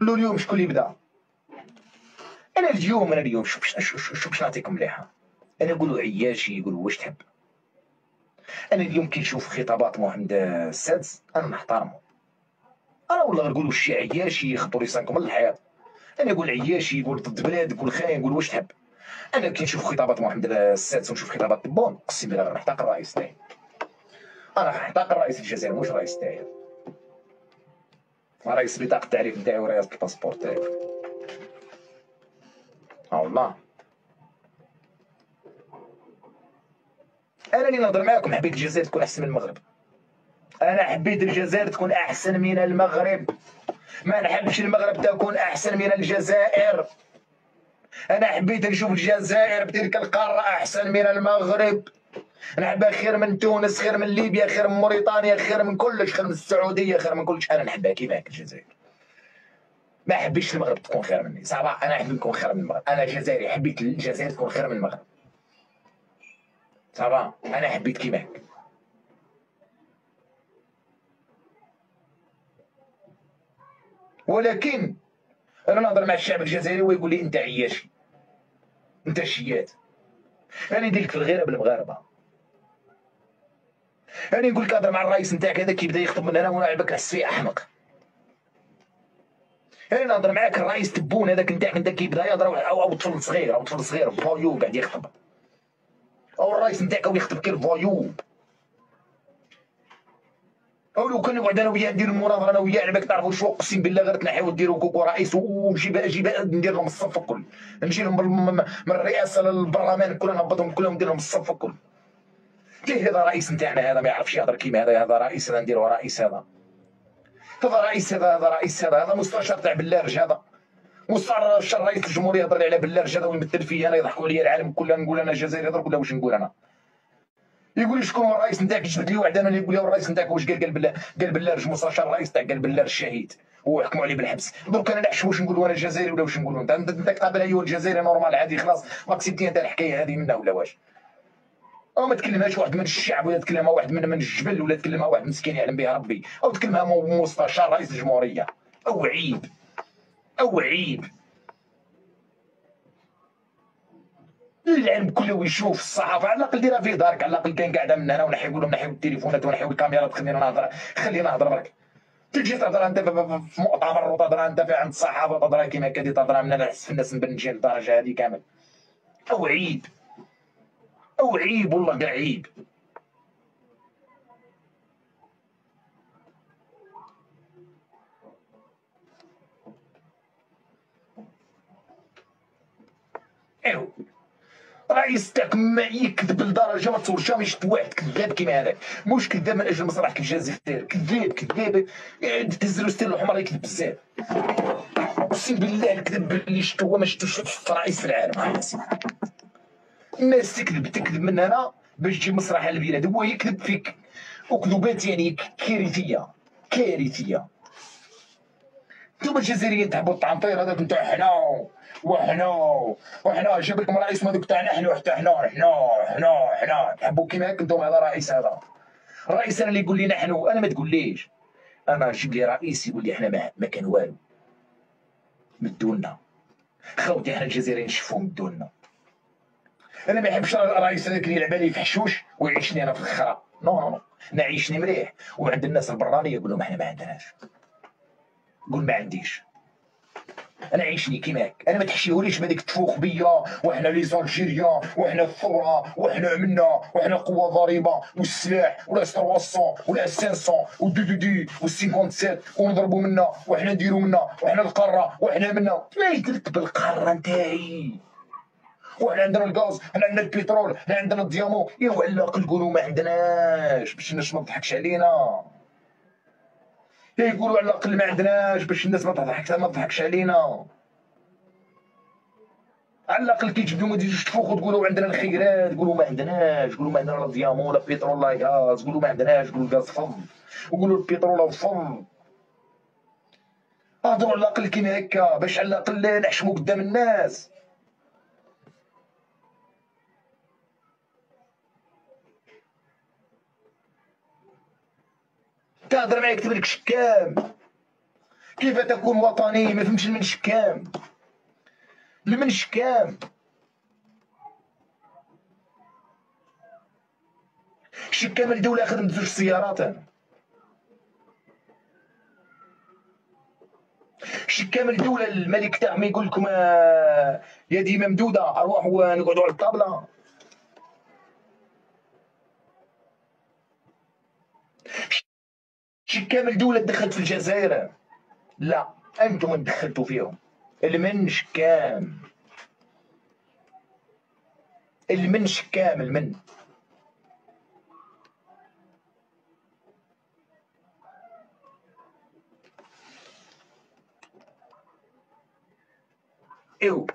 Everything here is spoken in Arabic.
له اليوم شكون اللي بدا أنا اليوم أنا اليوم شوف شوف باش نعطيكم مليحة؟ أنا نقولوا عياشي يقولوا واش تحب؟ أنا اليوم كنشوف خطابات محمد السادس أنا نحترمه. أنا والله نقولوا شي عياشي لسانكم من الحياة. أنا نقول عياشي يقول ضد بلاد يقول خاين يقول واش تحب؟ أنا كي نشوف خطابات محمد السادس ونشوف خطابات تبون اقسم بالله نحتقر الرئيس تاعي. أنا نحتقر رئيس الجزائر مش الرئيس تاعي. رئيس بطاقة التعريف نتاعي ورئاسة الباسبور تاعي آه والله أنا اللي نهضر معاكم حبيت الجزائر تكون احسن من المغرب أنا حبيت الجزائر تكون احسن من المغرب ما نحبش المغرب تكون احسن من الجزائر أنا حبيت نشوف الجزائر بتلك القاره احسن من المغرب نحبها خير من تونس خير من ليبيا خير من موريتانيا خير من كلش خير من السعودية خير من كلش. أنا نحبها كيما الجزائر ما حبيتش المغرب تكون خير مني. صعبة أنا حبيت نكون خير من المغرب. أنا جزائري حبيت الجزائر تكون خير من المغرب. صافا أنا حبيت كيماك ولكن أنا نهضر مع الشعب الجزائري ويقول لي أنت عياشي أنت شيات. أنا ندير لك في الغيرة بالمغاربة. أنا نقول لك هضر مع الرئيس نتاعك هذا كيبدا يخطب من هنا وأنا بالك نحس فيه أحمق. أنا نهضر معاك الرئيس تبون هذاك نتاعك أنت كيبدا يهضر أو, أو طفل صغير أو طفل صغير voyou قاعد يخطب. أو الرئيس نتاعك أو يخطب كيف voyou أو لو كان وعد أنا وياه ندير المناظرة أنا وياه على بالك تعرفوا شو أقسم بالله غير تنحيو ديروا كوكو رئيس ونجيب أجيب ندير لهم الصف الكل. نمشي لهم من الرئاسة للبرلمان كلهم نهبطهم كلهم ندير لهم الصف الكل. كيف هذا رئيس نتاعنا هذا؟ ما يعرفش يهضر كيما هذا هذا رئيس هذا نديرو رئيس هذا. هذا رئيس هذا هذا رئيس هذا هذا مستشار تاع بلارج هذا. مستشار رئيس الجمهورية يهضر على بلارج هذا ويمثل فيا أنا يضحكوا عليا العالم كله نقول أنا جزائري يضرب ولا واش نقول أنا. يقول لي شكون هو الرئيس نتاعك؟ يجبد لي واحد أنا اللي يقول لي الرئيس نتاعك واش قال؟ قال قال بلارج مستشار الرئيس تاع قال بلارج الشهيد وحكموا عليه بالحبس. donc أنا نحشم واش نقولوا أنا جزائري ولا واش نقولوا؟ انت انت قابل ايوا الجزائري normal عادي خلاص. راك سيبتي أنت الحكاية هذه منها ولا واش. أو ما تكلمهاش واحد من الشعب ولا تكلمها واحد من من الجبل ولا تكلمها واحد مسكين يعلم بها ربي. أو تكلمها مستشار رئيس الجمهورية. أو عيب. أو عيب. العلم كله ويشوف الصحافة. على الأقل ديرها في دارك. على الأقل كان قاعدة من هنا ونحيو لهم نحيو التليفونات ونحيو الكاميرات. خلينا نهضر. خلينا نهضر برك. تجي تهضر أنت في مؤتمر وتهضر أنت في عند الصحافة تهضر كيما كدي تهضر من نحس في الناس نبنجي للدرجه هذه كامل. أو عيب. أو عيب والله كاع عيب ايوا رئيس تاعك ما يكذب لدرجة ما تصورش ما يشد واحد كذاب كيما هذاك. مش كذاب من أجل مصلحة الجزائر. كذاب كذاب. تهز له ستيل الحمر يكذب بزاف. أقسم بالله الكذب اللي شفتو هو ما شفتوش في رئيس العالم. الناس تكذب تكذب من هنا باش تجي مصلحه البلاد هو يكذب فيك. وكذوبات يعني كارثية كارثية. انتوما الجزائريين تحبوا الطعنطير هذاك نتاع حنا وحنا وحنا. جاب لكم رئيس هذوك تاعنا حنا حتى حنا حنا حنا حنا. تحبوا كيما هكا؟ أنتم هذا رئيس هذا. الرئيس أنا اللي يقول لي نحن أنا ما تقوليش. أنا جيب لي رئيس يقول لي إحنا ما, ما كان والو. مدونا خوتي إحنا الجزائريين نشوفوا مدونا أنا ما يحبش الرئيس هذاك اللي يلعب في حشوش ويعيشني أنا في الخرا. نو نو نو. نعيشني مليح. وعند الناس البرانية يقول لهم إحنا ما عندناش. قول ما عنديش. أنا عيشني كيماك أنا ما تحشيهوليش بهذيك تفوخ بيا وحنا لي زالجيريان وحنا الثورة وحنا عملنا وحنا قوة ضريبة والسلاح ولا 300 ولا 500 ودو دو دو و 57 ونضربوا منا وحنا نديروا منا وحنا القارة وحنا منا. ما درت بالقارة نتاعي. وحنا عندنا الغاز حنا عندنا البترول حنا عندنا الديامون يا وعلا قولوا ما عندناش باش الناس ما تضحكش علينا. يقولوا على الأقل ما عندناش باش الناس ما تضحكش ما تضحكش علينا. على الأقل كي تجبدوا ما تجيوش تفوقوا تقولوا عندنا الخيرات قولوا ما عندناش قولوا ما عندنا لا ديامون لا بيترول لا غاز قولوا ما عندناش قولوا الغاز فض وقولوا البترول فض هضروا على الأقل كيما هكا باش على الأقل نحشموا قدام الناس. تهضر معايا يكتب لك شكام كيف تكون وطني؟ ما فهمش المن شكام المن شكام شكام الدولة خدمت زوج سيارات. أنا شكام الدولة الملك تاعهم يقول لكم آه، يدي ممدودة أروحوا نقعدوا على الطابلة. شكام الدولة دخلت في الجزائر؟ لا أنتم من دخلتوا فيهم؟ المن شكام المن شكام المن eu